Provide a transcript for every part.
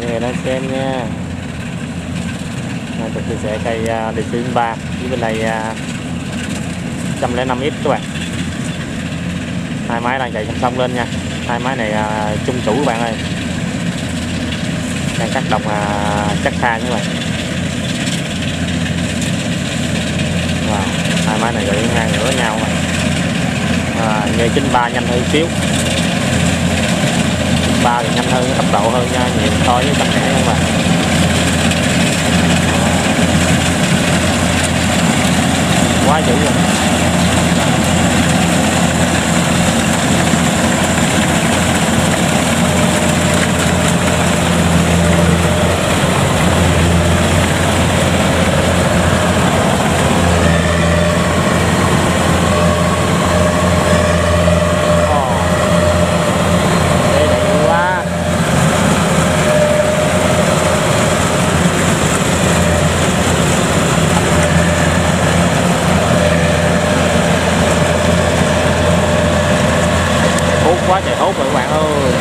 người đang xem nha. À, tôi chia sẻ cây à, uh, xuyên ba. Với bên này uh, 105 x các bạn. Hai máy đang chạy song song lên nha. Hai máy này uh, chung chủ các bạn ơi. Đang cắt đồng uh, chắc than các bạn. Wow. hai máy này gửi ngang nữa nhau các bạn. À, ba 93 nhanh hơn xíu. 93 thì nhanh hơn, tốc độ hơn nha, nhiều so với trăm rẻ các bạn. quá dữ rồi Ồ. Ghê đẩy quá hút quá trời hút rồi các bạn ơi.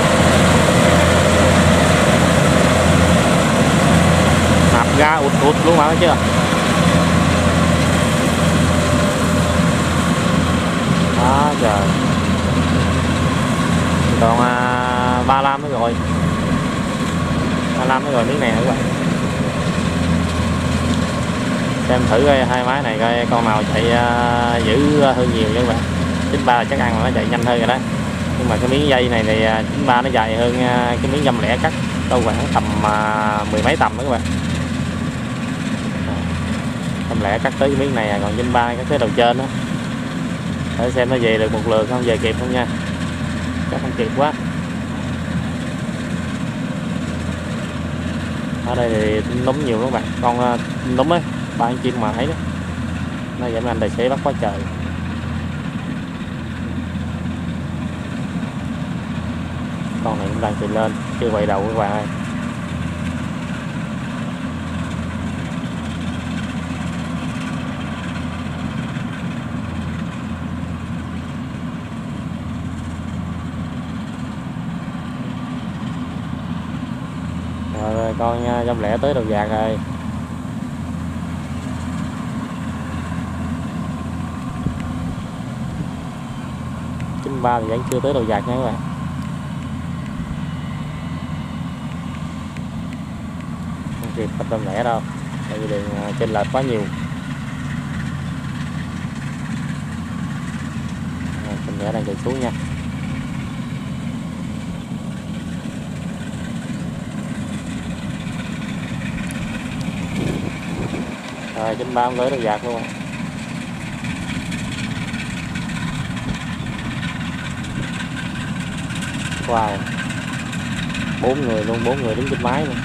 Nạp ga ụt ụt luôn mà thấy chưa? Đó trời. Còn à, ba lam nữa rồi ba lam nữa rồi miếng này nữa các bạn. Xem thử coi hai máy này coi con nào chạy à, uh, giữ hơn nhiều nha các bạn. 93 là chắc ăn mà nó chạy nhanh hơn rồi đó nhưng mà cái miếng dây này thì à, 93 nó dài hơn à, cái miếng dăm lẻ cắt đâu khoảng tầm à, mười mấy tầm đó các bạn. Dăm lẻ cắt tới cái miếng này à, còn 93 cắt tới đầu trên đó. Để xem nó về được một lượt không về kịp không nha. Chắc không kịp quá. Ở đây thì núm nhiều các bạn. Con à, núm ấy ba anh chim mà thấy đó. Nó dẫn anh tài xế bắt quá trời. Con này cũng đang chạy lên chưa quay đầu các bạn ơi. Rồi, con nha lẻ tới đầu giạc rồi. Chín ba thì vẫn chưa tới đầu giạc nha các bạn không kịp tập tâm lẻ đâu. Tại vì đường à, trên lệch quá nhiều. À, tâm lẻ đang chạy xuống nha. Rồi chín ba mới được giạc luôn. Wow. Bốn người luôn bốn người đứng trên máy luôn.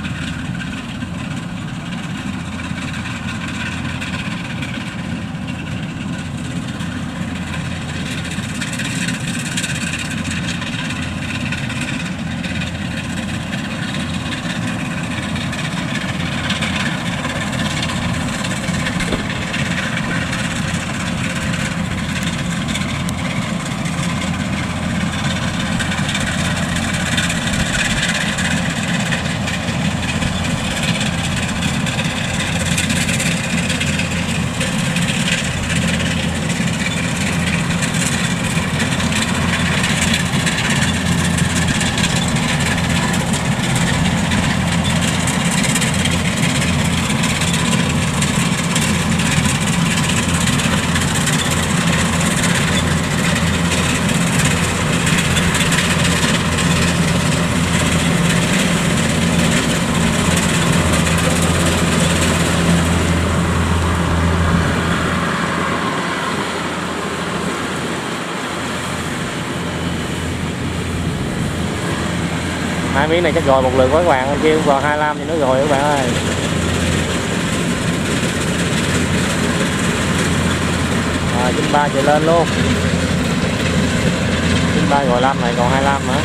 Hai miếng này chắc rồi một lượt với các bạn bên kia cũng còn 25 thì nó rồi các bạn ơi. Rồi 93 chạy lên luôn. 93 rồi 5 này còn 25 nữa.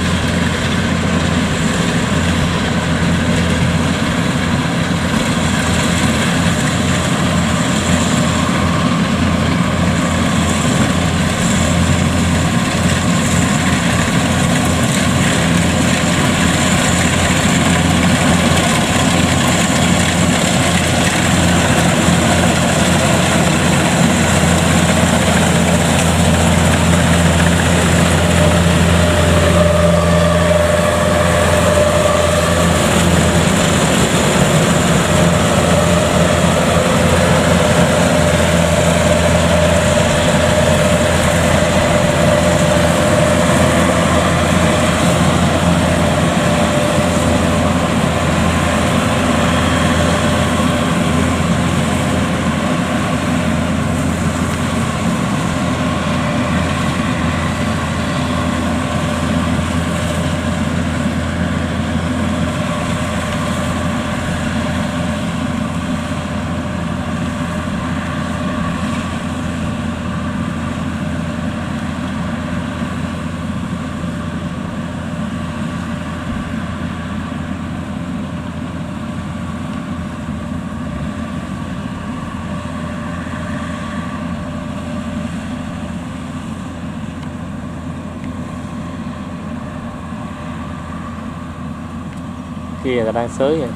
Kia người ta đang xới rồi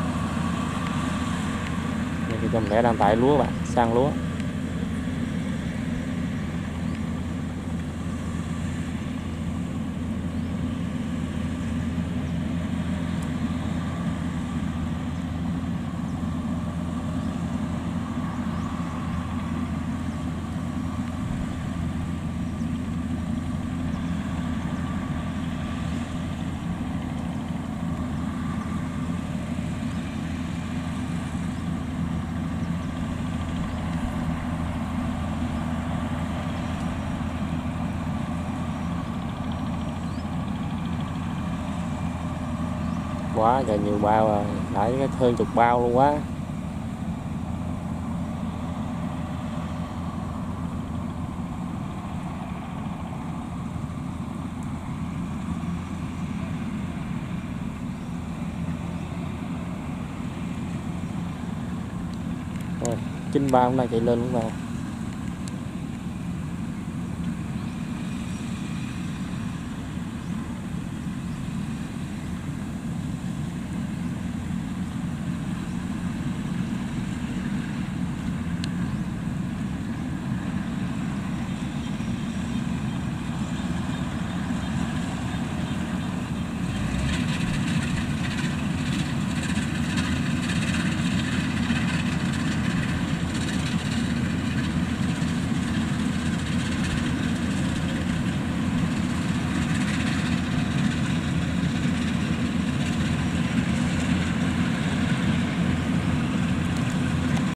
Đây, thì trăm đang tải lúa bạn sang lúa. Quá, trời nhiều bao à. rồi đẩy cái hơn chục bao luôn quá rồi, chín bao hôm nay chạy lên luôn rồi